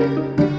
Música